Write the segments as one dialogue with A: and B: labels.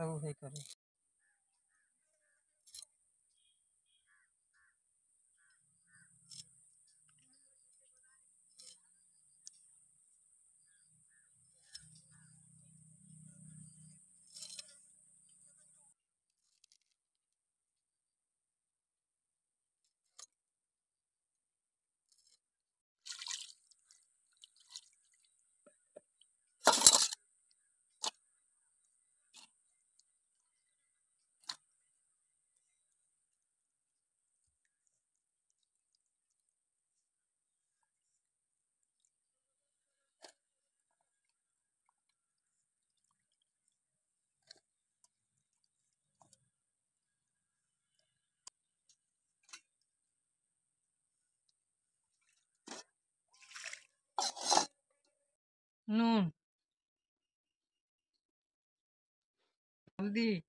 A: सब है करे Andy.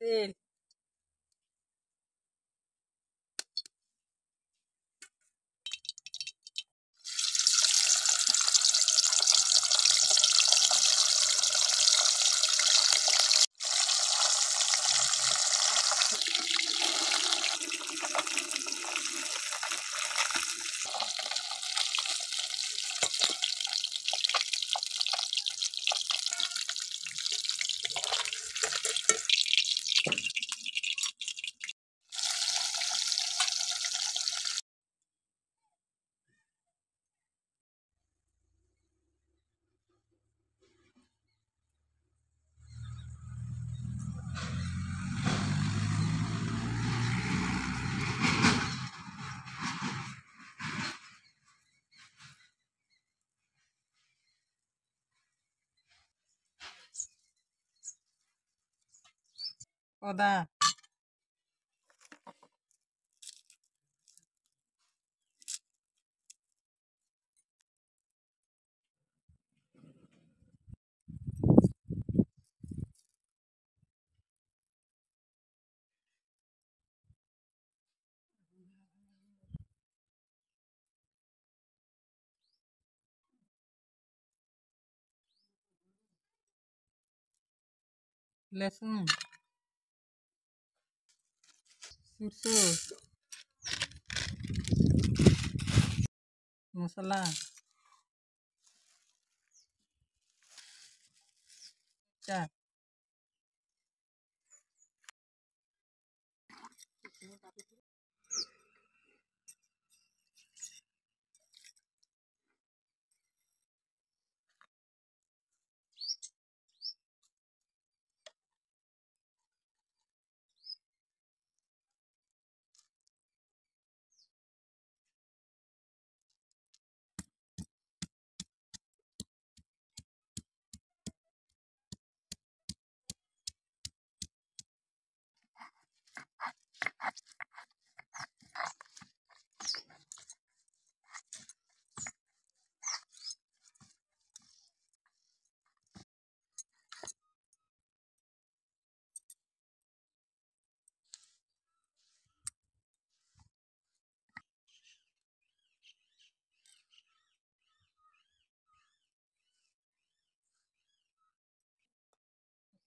A: Sí. तेल पौधा लहसुन สู้ๆมูสลาจาก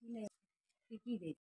A: Merci.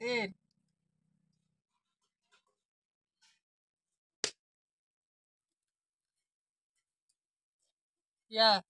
A: Eh. Dude. Yeah.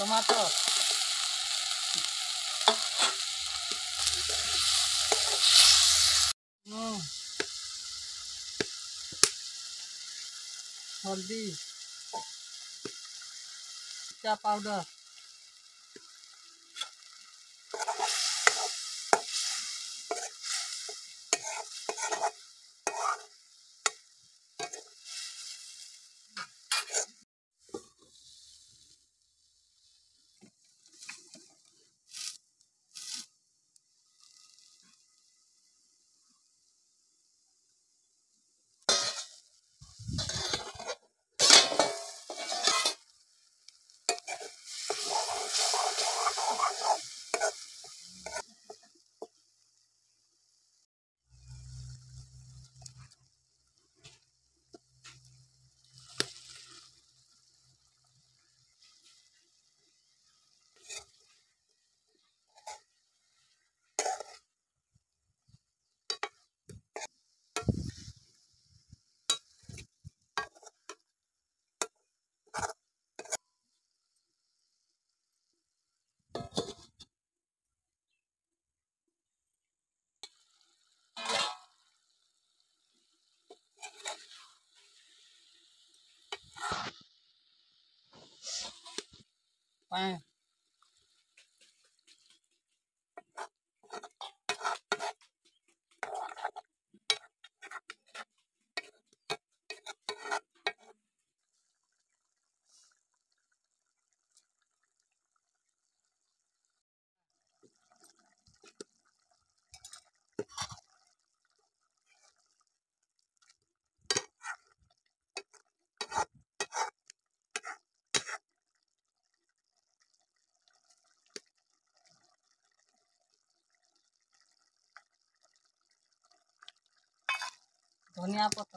A: टमाटर हम्म हल्दी मिर्चा पाउडर पानी धनिया पत्ता